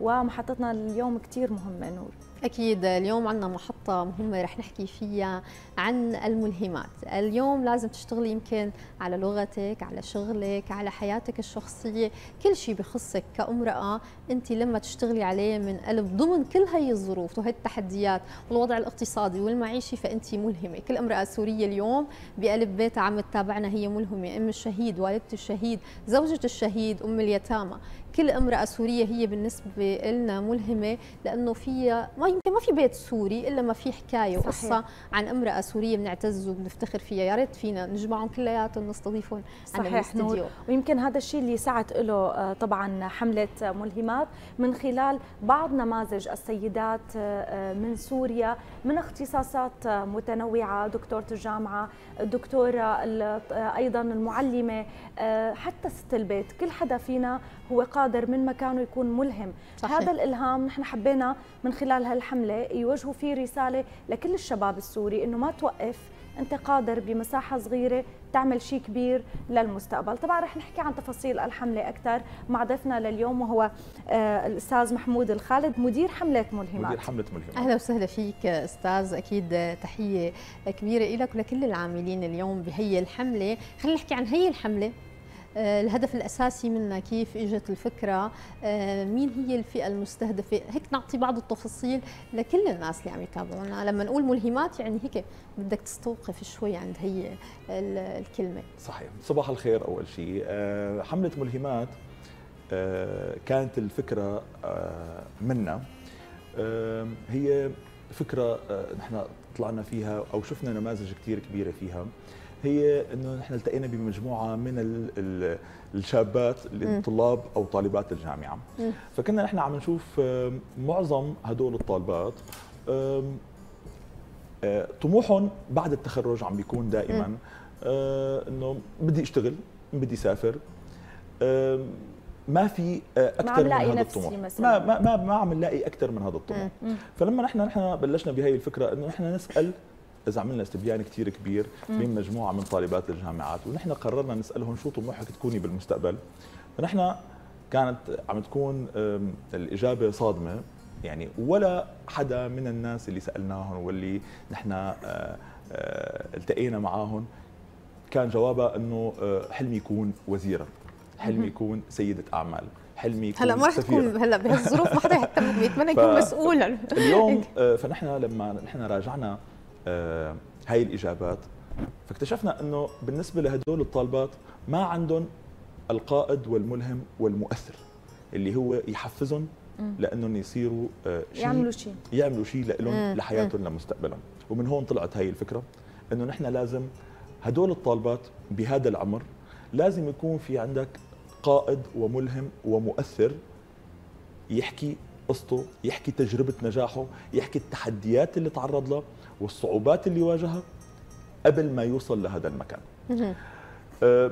ومحطتنا اليوم كثير مهمة نور. أكيد اليوم عندنا محطة مهمة رح نحكي فيها عن الملهمات. اليوم لازم تشتغلي يمكن على لغتك على شغلك على حياتك الشخصية. كل شيء بخصك كأمرأة أنت لما تشتغلي عليه من قلب ضمن كل هي الظروف وهي التحديات والوضع الاقتصادي والمعيشي فأنت ملهمة. كل أمرأة سورية اليوم بقلب بيتها عم تتابعنا هي ملهمة. أم الشهيد والدة الشهيد زوجة الشهيد أم اليتامى. كل أمرأة سورية هي بالنسبة لنا ملهمة لأنه فيها ما يمكن ما في بيت سوري إلا ما في حكاية وقصة عن امرأة سورية بنعتز وبنفتخر فيها. يا ريت فينا نجمعهم كلياتهم نستضيفهم صحيح نور. ويمكن هذا الشيء اللي سعت له آه، طبعا حملة ملهمات من خلال بعض نماذج السيدات آه، من سوريا من اختصاصات متنوعة دكتورة الجامعة الدكتورة أيضا المعلمة آه، حتى ست البيت. كل حدا فينا هو قادر من مكانه يكون ملهم. صحيح. هذا الإلهام نحن حبينا من خلال هالحمله يوجهوا فيه رسالة لكل الشباب السوري إنه ما توقف أنت قادر بمساحة صغيرة تعمل شيء كبير للمستقبل. طبعا رح نحكي عن تفاصيل الحملة أكثر مع ضيفنا لليوم وهو آه، الأستاذ محمود الخالد مدير حملة ملهمات مدير حملة ملهمات أهلا وسهلا فيك أستاذ أكيد تحية كبيرة لك ولكل العاملين اليوم بهي الحملة. خلينا نحكي عن هي الحملة. آه، الهدف الأساسي منها كيف إجت الفكرة آه، مين هي الفئة المستهدفة؟ هيك نعطي بعض التفاصيل لكل الناس اللي عم يتابعونا. لما نقول ملهمات يعني هيك بدك تستوقف شوي عند هي الكلمة. صحيح. صباح الخير أول شيء. آه، حملة ملهمات كانت الفكرة منا. هي فكرة نحن طلعنا فيها أو شفنا نماذج كثير كبيرة فيها. هي إنه نحن التقينا بمجموعة من الشابات الطلاب أو طالبات الجامعة. فكنا نحن عم نشوف معظم هدول الطالبات آه، طموحهم بعد التخرج عم بيكون دائما. آه، إنه بدي أشتغل بدي أسافر. ما في آه، أكثر من هذا الطموح. ما ما ما, ما عم نلاقي أكثر من هذا الطموح. فلما نحن نحن بلشنا بهي الفكرة إنه نحن نسأل إذا عملنا استبيان كثير كبير من مجموعة من طالبات الجامعات ونحن قررنا نسألهم شو طموحك تكوني بالمستقبل. فنحن كانت عم تكون الإجابة صادمة. يعني ولا حدا من الناس اللي سألناهم واللي نحن آه، آه، التقينا معاهم كان جوابها إنه آه، حلمي يكون وزيرا. حلمي يكون سيدة أعمال. حلمي يكون هلا ما رح تكون هلا بهالظروف ما حدا يتمنى يكون مسؤولا. اليوم فنحن لما نحن راجعنا هاي الإجابات. فاكتشفنا إنه بالنسبة لهدول الطالبات ما عندهم القائد والملهم والمؤثر اللي هو يحفزهم لإنهم يصيروا آه، شيء يعملوا شيء. يعملوا شيء لهم لحياتهم لمستقبلهم. ومن هون طلعت هاي الفكرة إنه نحن لازم هدول الطالبات بهذا العمر لازم يكون في عندك قائد وملهم ومؤثر يحكي قصته يحكي تجربة نجاحه يحكي التحديات اللي تعرض لها والصعوبات اللي واجهها قبل ما يوصل لهذا المكان. أه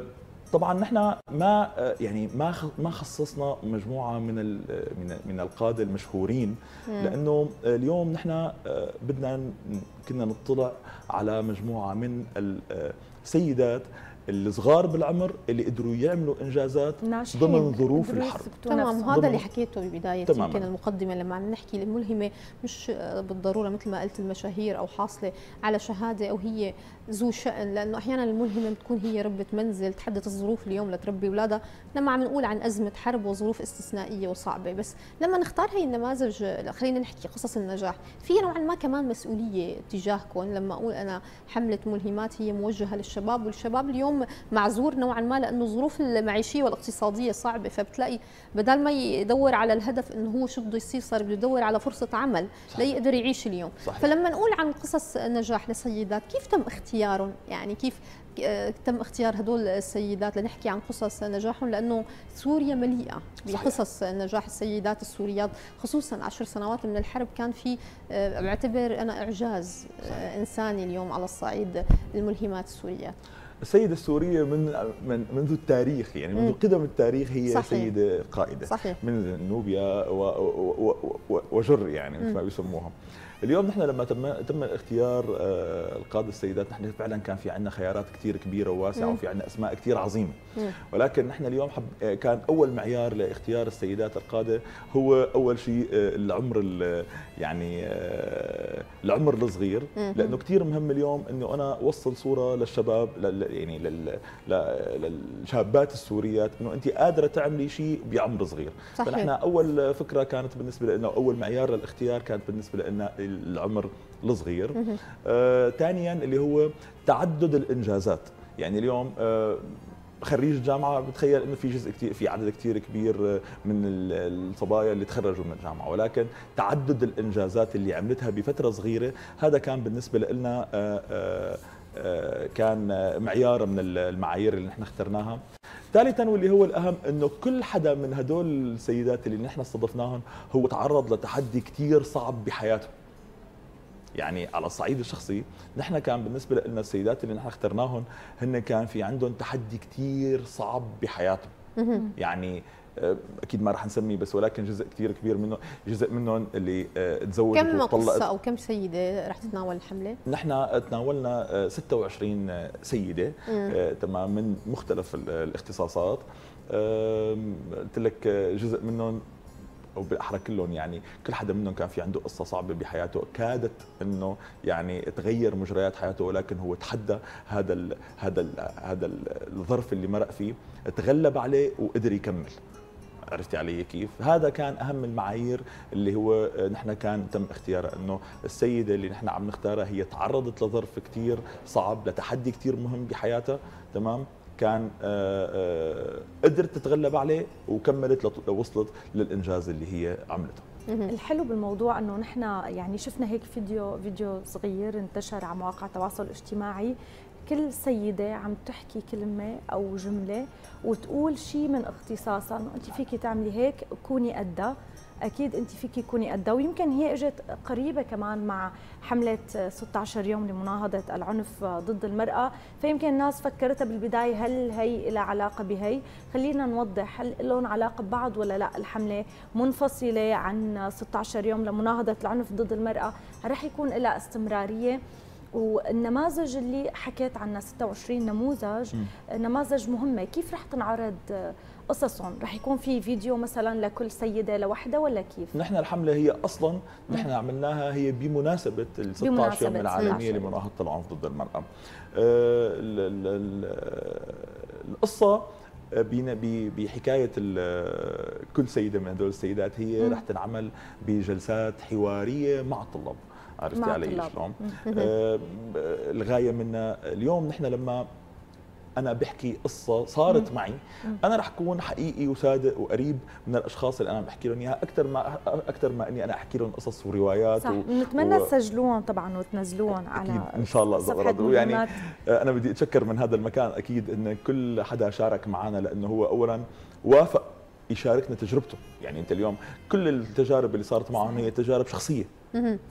طبعا نحن ما أه، يعني ما ما خصصنا مجموعة من من من القادة المشهورين لأنه اليوم نحن أه، بدنا كنا نطلع على مجموعة من السيدات الصغار بالعمر اللي قدروا يعملوا إنجازات ضمن ظروف الحرب. تمام هذا اللي حكيته ببداية يمكن المقدمة لما عم نحكي الملهمة مش بالضرورة مثل ما قلت المشاهير أو حاصلة على شهادة أو هي ذو شأن لأنه أحيانا الملهمة بتكون هي ربة منزل تحدث الظروف اليوم لتربي أولادها. لما عم نقول عن أزمة حرب وظروف استثنائية وصعبة بس لما نختار هي النماذج خلينا نحكي قصص النجاح. في نوعا ما كمان مسؤولية تجاهكم. لما أقول أنا حمله ملهمات هي موجهة للشباب والشباب اليوم معذور نوعا ما لأنه الظروف المعيشية والاقتصادية صعبة فبتلاقي بدل ما يدور على الهدف إنه هو شو بده يصير صار بده يدور على فرصة عمل ليقدر يعيش اليوم. صحيح. فلما نقول عن قصص نجاح لسيدات كيف تم اختيارهم؟ يعني كيف تم اختيار هدول السيدات لنحكي عن قصص نجاحهم؟ لأنه سوريا مليئة بقصص نجاح السيدات السوريات خصوصا عشر سنوات من الحرب كان في بعتبر أنا إعجاز صحيح. إنساني اليوم على الصعيد الملهمات السوريات السيدة السورية من من منذ التاريخ يعني منذ قدم التاريخ هي صحيح. سيدة قائدة صحيح. من نوبيا وجر يعني مثل ما بيسموها اليوم نحن لما تم تم اختيار آه، القاده السيدات نحن فعلا كان في عندنا خيارات كثير كبيرة وواسعة وفي عندنا أسماء كثير عظيمة. ولكن نحن اليوم حب آه، كان أول معيار لاختيار السيدات القادة هو أول شيء آه، العمر يعني العمر الصغير. لأنه كثير مهم اليوم إنه أنا أوصل صورة للشباب يعني للشابات السوريات إنه انت قادرة تعملي شيء بعمر صغير. صحيح. فنحن أول فكرة كانت بالنسبة لنا أول معيار للاختيار كانت بالنسبة لنا العمر الصغير. آه ثانيا اللي هو تعدد الإنجازات. يعني اليوم آه خريج الجامعة بتخيل إنه في جزء كثير في عدد كثير كبير آه، من الصبايا اللي تخرجوا من الجامعة. ولكن تعدد الإنجازات اللي عملتها بفترة صغيرة هذا كان بالنسبة لنا آه، آه، كان معيار من المعايير اللي نحن اخترناها. ثالثا واللي هو الأهم إنه كل حدا من هدول السيدات اللي نحن استضفناهم هو تعرض لتحدي كثير صعب بحياته. يعني على الصعيد الشخصي. نحن كان بالنسبة لنا السيدات اللي نحن اخترناهم هن كان في عندهم تحدي كثير صعب بحياتهم. يعني آه، أكيد ما راح نسميه بس ولكن جزء كثير كبير منه جزء منهم اللي آه، تزوجت كم قصة أو كم سيدة رح تتناول الحملة؟ نحن تناولنا 26 آه، سيدة. تمام من مختلف الاختصاصات. قلت لك جزء منهم أو بالأحرى كلهم يعني كل حدا منهم كان في عنده قصة صعبة بحياته كادت إنه يعني تغير مجريات حياته ولكن هو تحدى هذا ال هذا ال هذا الظرف اللي مرق فيه تغلب عليه وقدر يكمل عرفتي علي كيف؟ هذا كان أهم المعايير اللي هو نحن كان تم اختيارها إنه السيدة اللي نحن عم نختارها هي تعرضت لظرف كثير صعب لتحدي كثير مهم بحياتها تمام؟ كان آه، آه، قدرت تتغلب عليه وكملت وصلت للإنجاز اللي هي عملته. الحلو بالموضوع إنه نحن يعني شفنا هيك فيديو فيديو صغير انتشر على مواقع التواصل الاجتماعي. كل سيدة عم تحكي كلمة أو جملة وتقول شيء من اختصاصها انه أنت فيكي تعملي هيك كوني قدها. أكيد أنت فيكي تكوني قدها. ويمكن هي إجت قريبة كمان مع حملة 16 يوم لمناهضة العنف ضد المرأة. فيمكن الناس فكرتها بالبداية هل هي لها علاقة بهي. خلينا نوضح هل لهم علاقة ببعض ولا لا؟ الحملة منفصلة عن 16 يوم لمناهضة العنف ضد المرأة. رح يكون لها استمرارية. والنماذج اللي حكيت عنها 26 نموذج م. نماذج مهمة. كيف رح تنعرض قصصهم؟ رح يكون في فيديو مثلا لكل سيدة لوحدها ولا كيف؟ نحن الحملة هي أصلا نحن عملناها هي بمناسبة ال 16 يوم العالمية لمناهضه العنف ضد المرأة. آه، القصة بحكاية كل سيدة من هذول السيدات هي رح تنعمل بجلسات حوارية مع الطلاب عرفتي علي شلون؟ آه الغاية منها اليوم نحن لما أنا بحكي قصة صارت معي أنا رح أكون حقيقي وصادق وقريب من الأشخاص اللي أنا بحكي لهم إياها أكثر ما أكثر ما إني أنا أحكي لهم قصص وروايات صح نتمنى و... تسجلوهم طبعا وتنزلوهم على إن شاء الله اذا يعني أنا بدي أتشكر من هذا المكان أكيد إن كل حدا شارك معنا لأنه هو اولا وافق يشاركنا تجربته. يعني أنت اليوم كل التجارب اللي صارت معهم هي تجارب شخصية.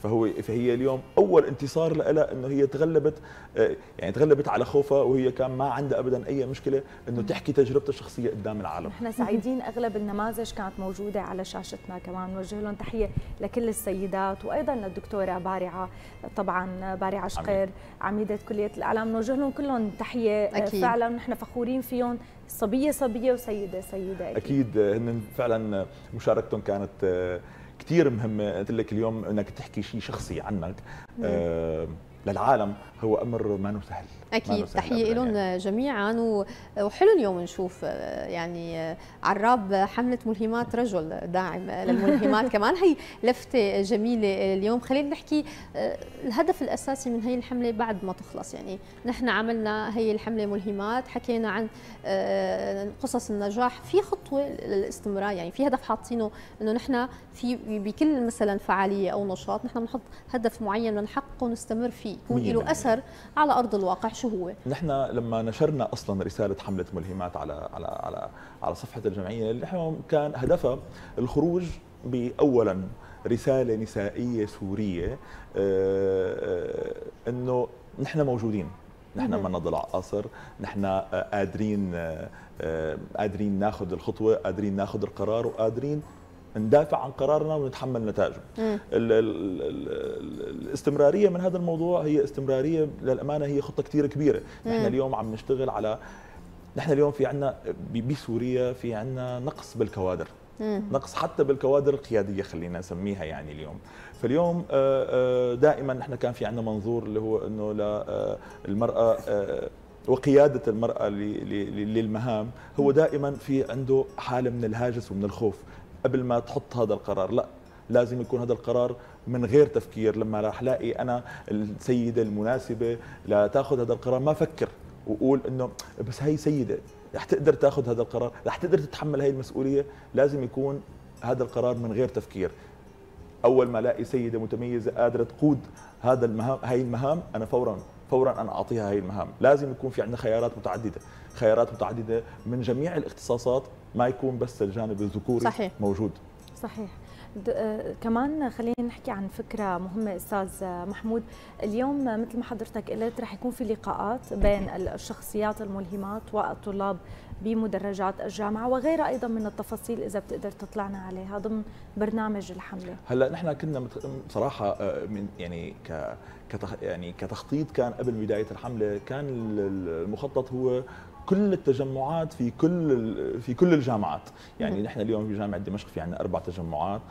فهو فهي اليوم أول انتصار لها إنه هي تغلبت آه، يعني تغلبت على خوفها وهي كان ما عندها ابدا أي مشكلة إنه تحكي تجربتها الشخصية قدام العالم. إحنا سعيدين أغلب النماذج كانت موجودة على شاشتنا كمان. نوجه لهم تحية لكل السيدات وأيضا للدكتورة بارعة طبعا بارعة شقير عميدة كلية الإعلام. نوجه لهم كلهم تحية آه، أكيد. فعلا نحن فخورين فيهم. صبية صبية وسيدة سيدة أكيد, أكيد هن فعلا مشاركتهم كانت آه، كثير مهمه قلت لك اليوم إنك تحكي شيء شخصي عنك. آه للعالم هو أمر ما سهل أكيد. تحية لهم يعني. جميعا وحلو اليوم نشوف آه، يعني آه، عراب حملة ملهمات رجل داعم للملهمات كمان. هي لفتة جميلة اليوم. خلينا نحكي آه، الهدف الأساسي من هي الحملة بعد ما تخلص. يعني نحن عملنا هي الحملة ملهمات حكينا عن قصص النجاح. في خطوة للاستمرار. يعني في هدف حاطينه إنه نحن في بكل مثلا فعالية أو نشاط نحن بنحط هدف معين بنحققه ونستمر فيه. يكون له أثر على أرض الواقع. شو هو؟ نحن لما نشرنا أصلا رسالة حملة ملهمات على على على على صفحة الجمعية اللي كان هدفها الخروج باولا رسالة نسائية سورية آه، آه، إنه نحن موجودين. نحن ما نضل قاصر نحن قادرين قادرين ناخذ الخطوة قادرين ناخذ القرار وقادرين ندافع عن قرارنا ونتحمل نتائجه. الاستمرارية من هذا الموضوع هي استمرارية للأمانة هي خطة كثير كبيرة. نحن اليوم عم نشتغل على نحن اليوم في عندنا بسوريا في عندنا نقص بالكوادر. نقص حتى بالكوادر القيادية خلينا نسميها يعني اليوم. فاليوم آه، آه، دائما نحن كان في عندنا منظور اللي هو إنه للمراه آه، وقيادة المرأة للمهام هو دائما في عنده حالة من الهاجس ومن الخوف. قبل ما تحط هذا القرار. لا لازم يكون هذا القرار من غير تفكير. لما راح الاقي أنا السيدة المناسبة لتاخذ هذا القرار ما أفكر. وأقول إنه بس هي سيدة رح تقدر تأخذ هذا القرار رح تقدر تتحمل هاي المسؤولية. لازم يكون هذا القرار من غير تفكير. أول ما الاقي سيدة متميزة قادرة تقود هذا المهام هاي المهام أنا فورا فورا أنا أعطيها هاي المهام. لازم يكون في عندنا خيارات متعددة. خيارات متعددة من جميع الاختصاصات ما يكون بس الجانب الذكوري صحيح. موجود. صحيح. آه، كمان خلينا نحكي عن فكرة مهمة أستاذ محمود. اليوم مثل ما حضرتك قلت رح يكون في لقاءات بين الشخصيات الملهمات والطلاب بمدرجات الجامعة وغيرها أيضا من التفاصيل إذا بتقدر تطلعنا عليها ضمن برنامج الحملة. هلأ نحن كنا بصراحة آه، من يعني ك يعني كتخطيط كان قبل بداية الحملة كان المخطط هو كل التجمعات في كل في كل الجامعات. يعني نحن اليوم في جامعة دمشق في عندنا أربع تجمعات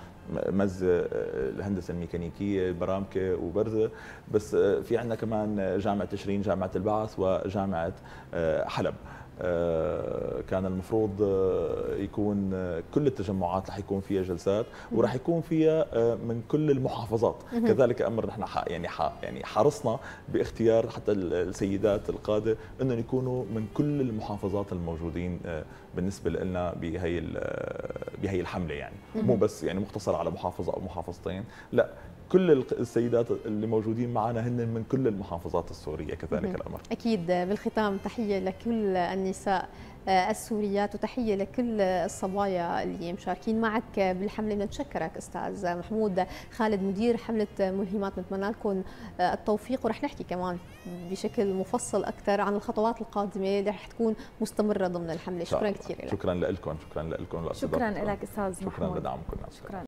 مز آه، الهندسة الميكانيكية برامكه وبرزة. بس آه، في عندنا كمان جامعة تشرين جامعة البعث وجامعة آه، حلب. كان المفروض آه، يكون آه، كل التجمعات رح يكون فيها جلسات ورح يكون فيها من كل المحافظات. كذلك أمر نحن يعني يعني حرصنا باختيار حتى السيدات القادة إنهم يكونوا من كل المحافظات الموجودين بالنسبة لنا بهي بهي الحملة يعني. مو بس يعني مقتصر على محافظة أو محافظتين لا كل السيدات اللي موجودين معنا هن من كل المحافظات السورية كذلك الأمر. أكيد بالختام تحية لكل النساء آه، السوريات وتحية لكل الصبايا اللي مشاركين معك. بالحملة نتشكرك أستاذ محمود خالد مدير حملة ملهمات. نتمنى لكم آه، التوفيق. ورح نحكي كمان بشكل مفصل أكثر عن الخطوات القادمة اللي رح تكون مستمرة ضمن الحملة. شكرا كثير لك. شكرا لكم شكرا لكم شكرا لك أستاذ محمود. شكرا لدعمكم شكرا.